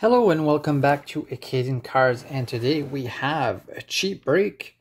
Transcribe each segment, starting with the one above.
Hello and welcome back to Acadian Cards and today we have a cheap break.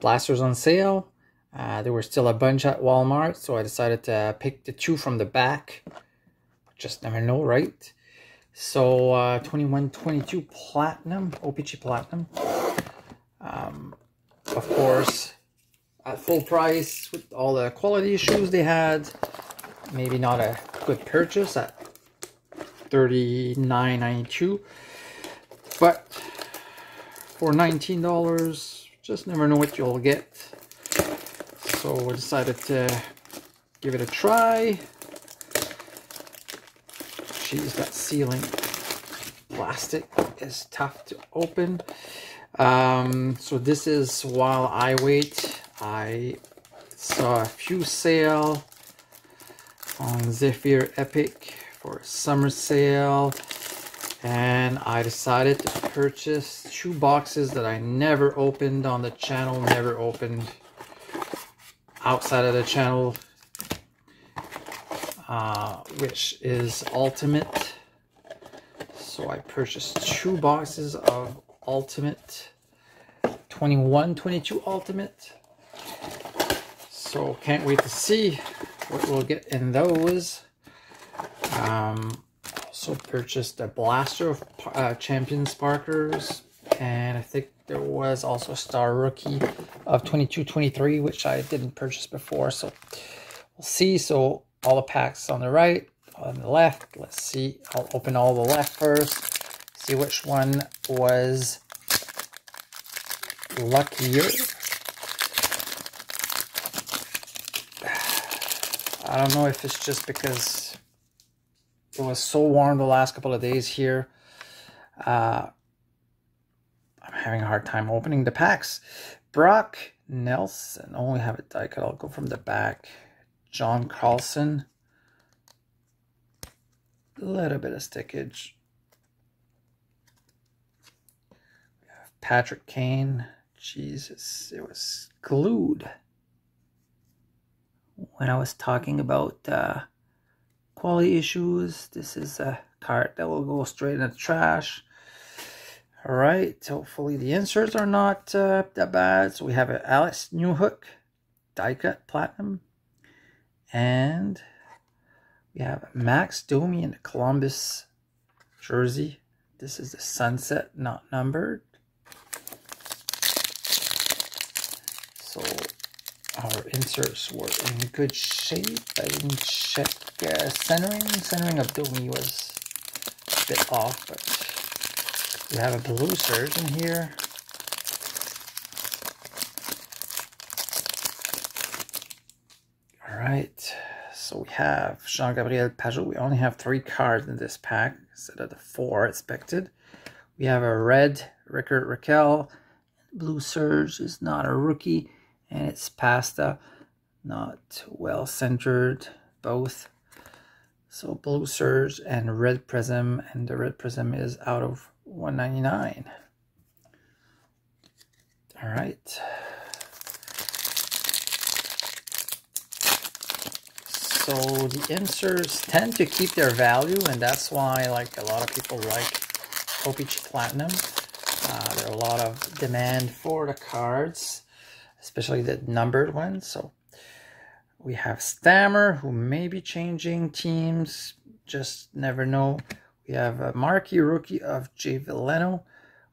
Blasters on sale. Uh, there were still a bunch at Walmart so I decided to pick the two from the back. Just never know, right? So uh, 2122 Platinum, OPC Platinum. Um, of course, at full price with all the quality issues they had. Maybe not a good purchase at $39.92 but for $19 just never know what you'll get. So we decided to give it a try. Jeez, that sealing plastic is tough to open. Um, so this is while I wait. I saw a few sale on Zephyr Epic for summer sale and I decided to purchase two boxes that I never opened on the channel, never opened outside of the channel, uh, which is Ultimate. So I purchased two boxes of Ultimate, 21, 22 Ultimate. So can't wait to see what we'll get in those. Um, also purchased a blaster of uh, Champion Sparkers, and I think there was also a Star Rookie of 22-23, which I didn't purchase before, so we'll see. So all the packs on the right, on the left. Let's see. I'll open all the left first. See which one was luckier. I don't know if it's just because it was so warm the last couple of days here. Uh, I'm having a hard time opening the packs. Brock Nelson. Only have a die cut. I'll go from the back. John Carlson. A little bit of stickage. We have Patrick Kane. Jesus, it was glued. When I was talking about uh, quality issues. This is a card that will go straight in the trash. All right, hopefully the inserts are not uh, that bad. So we have an Alex Newhook die cut platinum. And we have Max Domi in the Columbus jersey. This is the sunset, not numbered. So our inserts were in good shape. I didn't check uh, centering. Centering of Domi was a bit off, but we have a blue surge in here. All right, so we have Jean-Gabriel Pageau. We only have three cards in this pack instead of the four expected. We have a red Rickard Rakell. Blue Surge is not a rookie and it's pasta not well centered both. So blue surge and red prism and the red prism is out of 199 all right. So the inserts tend to keep their value and that's why like a lot of people like OPC Platinum. Uh, there are a lot of demand for the cards especially the numbered ones. So we have Stammer, who may be changing teams, just never know. We have a marquee rookie of Joe Veleno.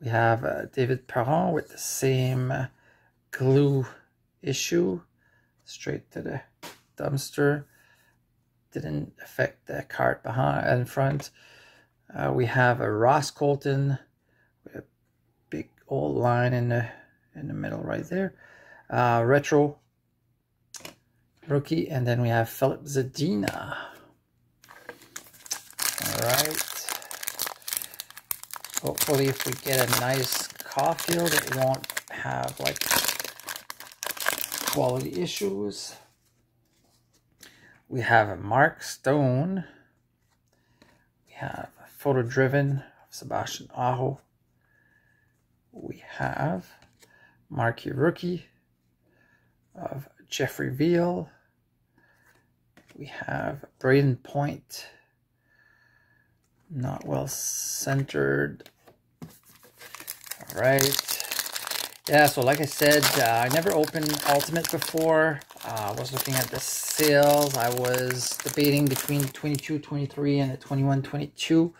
We have uh, David Perron with the same uh, glue issue, straight to the dumpster. Didn't affect the cart behind and front. Uh, we have a Ross Colton with a big old line in the in the middle right there uh, retro rookie, and then we have Filip Zadina. All right. Hopefully, if we get a nice Caufield, it won't have like quality issues. We have a Mark Stone. We have photo driven Sebastian Aho. We have Marquee Rookie of Jeffrey Viel. We have Brayden Point. Not well centered. All right. Yeah, so like I said, uh, I never opened Ultimate before. Uh, I was looking at the sales. I was debating between the 22, 23 and the 21, 22.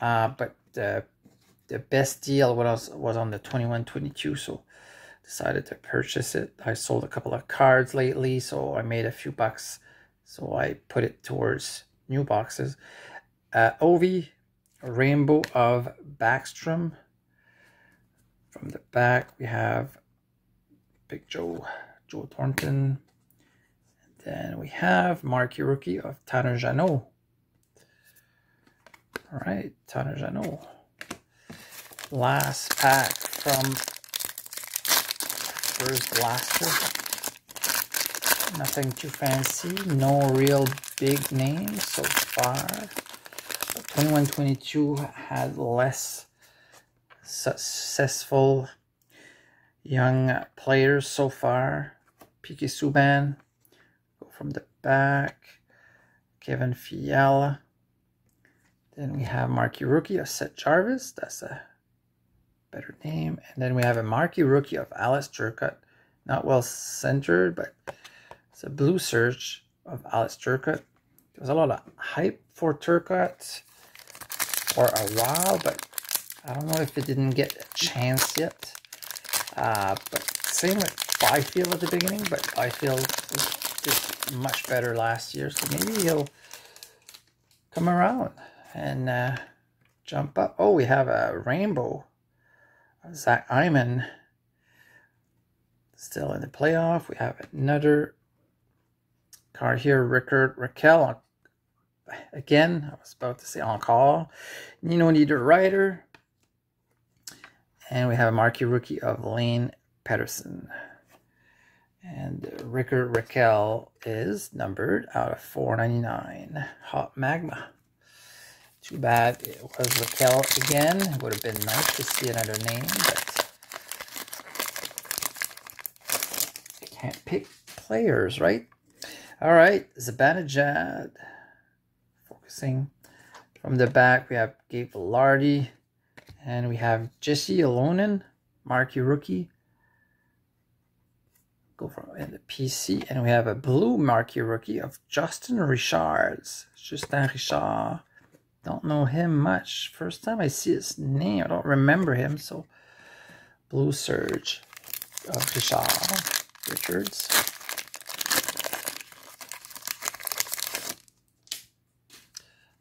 Uh, but the, the best deal was, was on the 21, 22. So decided to purchase it. I sold a couple of cards lately, so I made a few bucks. So I put it towards new boxes. Uh, Ovi, Rainbow of Backstrom. From the back, we have Big Joe, Joe Thornton. And then we have Marquee Rookie of Tanner Jeannot. All right, Tanner Jeannot. Last pack from First Blaster. Nothing too fancy. No real big names so far. 2122 had less successful young players so far. PK Subban, go from the back. Kevin Fiala. Then we have Marquee Rookie of Seth Jarvis. That's a better name. And then we have a marquee rookie of Alex Turcotte. Not well centered, but it's a blue search of Alex Turcotte. There's a lot of hype for Turcotte for a while, but I don't know if it didn't get a chance yet. Uh, but same with Byfield at the beginning, but Byfield did much better last year, so maybe he'll come around and uh, jump up. Oh, we have a rainbow Zach Hyman still in the playoff. We have another card here, Rickard Rakell. Again, I was about to say on call. Nino Niederreiter. And we have a marquee rookie of Lane Pederson. And Rickard Rakell is numbered out of 499. Hot Magma. Too bad it was Rakell again. It would have been nice to see another name, but I can't pick players, right? All right, Zibanejad. Focusing from the back, we have Gabe Vilardi, and we have Jesse Ylönen, marquee rookie. Go from in the PC, and we have a blue marquee rookie of Justin Richards. Justin Richard. Don't know him much. First time I see his name, I don't remember him. So, Blue Surge of Richard Richards.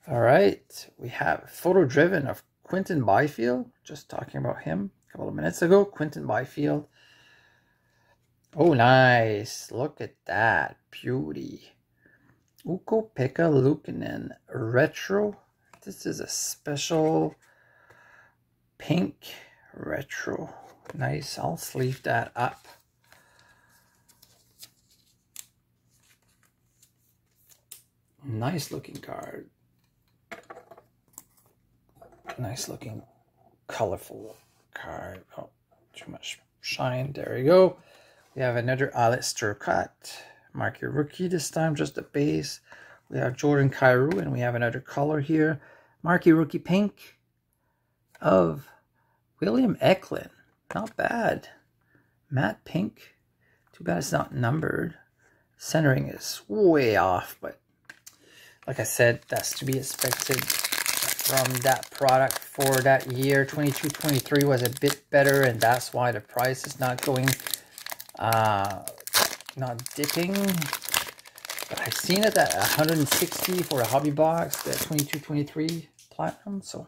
All right, we have photo driven of Quinton Byfield. Just talking about him a couple of minutes ago. Quinton Byfield. Oh, nice. Look at that. Beauty. Ukko-Pekka Luukkonen Retro this is a special pink retro. Nice. I'll sleeve that up. Nice looking card. Nice looking colorful card. Oh, too much shine. There we go. We have another Alex Turcotte. Mark your rookie this time, just a base. We have Jordan Kyrou, and we have another color here. Marquee Rookie Pink of William Eklund. Not bad. Matte Pink. Too bad it's not numbered. Centering is way off, but like I said, that's to be expected from that product for that year. 22-23 was a bit better, and that's why the price is not going, uh, not dipping I've seen it at 160 for a hobby box, the 22-23 platinum. So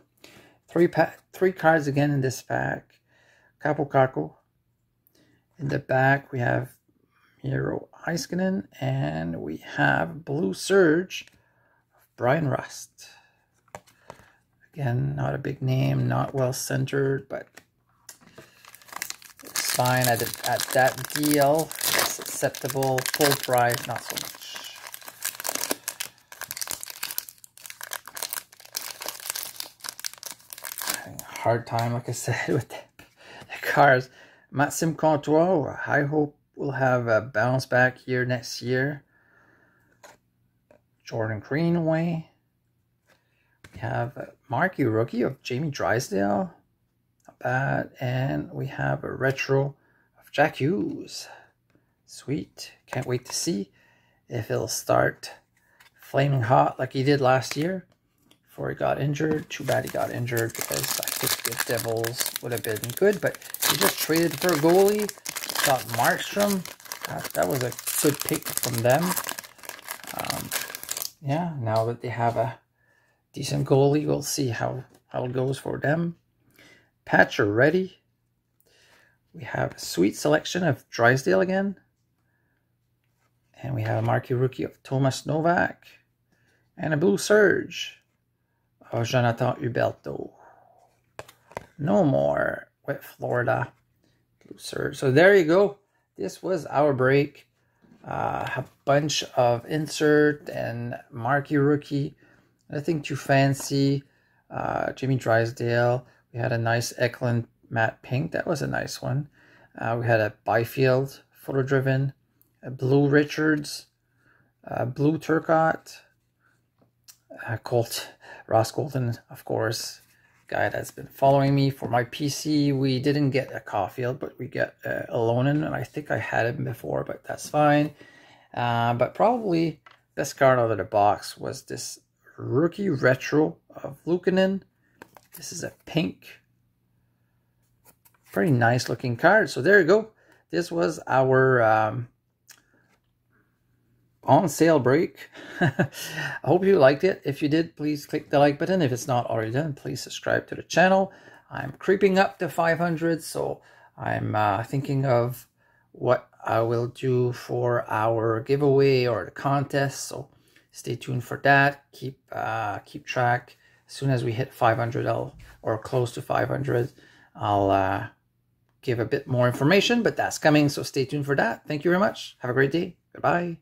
three pack, three cards again in this pack. Kaapo Kakko. In the back we have Miro Heiskanen and we have Blue Surge Bryan Rust. Again, not a big name, not well centered, but it's fine at, at that deal. It's acceptable, full price, not so much. Hard time, like I said, with the, cars. Maxime Comtois, I hope we'll have a bounce back here next year. Jordan Greenway. We have uh, a marquee rookie of Jamie Drysdale. Not bad. And we have a retro of Jack Hughes. Sweet. Can't wait to see if it'll start flaming hot like he did last year he got injured. Too bad he got injured because I think the Devils would have been good, but he just traded for a goalie. Got Markstrom. That, that was a good pick from them. Um, yeah, now that they have a decent goalie, we'll see how, how it goes for them. Patcher ready. We have a sweet selection of Drysdale again. And we have a marquee rookie of Thomas Novak. And a blue surge of Jonathan Huberdeau. No more with Florida. Surge. So there you go. This was our break. Uh, a bunch of insert and marquee rookie. Nothing too fancy. Uh, Jimmy Drysdale. We had a nice Eklund matte pink. That was a nice one. Uh, we had a Byfield photo driven. A blue Richards. A blue Turcotte. A Colt. Ross Colton, of course guy that's been following me for my PC. We didn't get a Caufield, but we get uh, a Lonan, and I think I had him before, but that's fine. Uh, but probably best card out of the box was this rookie retro of Luukkonen. This is a pink, pretty nice looking card. So there you go. This was our um, on sale break. I hope you liked it. If you did, please click the like button. If it's not already done, please subscribe to the channel. I'm creeping up to 500, so I'm uh, thinking of what I will do for our giveaway or the contest. So stay tuned for that. Keep uh, keep track. As soon as we hit 500, I'll or close to 500, I'll uh, give a bit more information. But that's coming, so stay tuned for that. Thank you very much. Have a great day. Goodbye.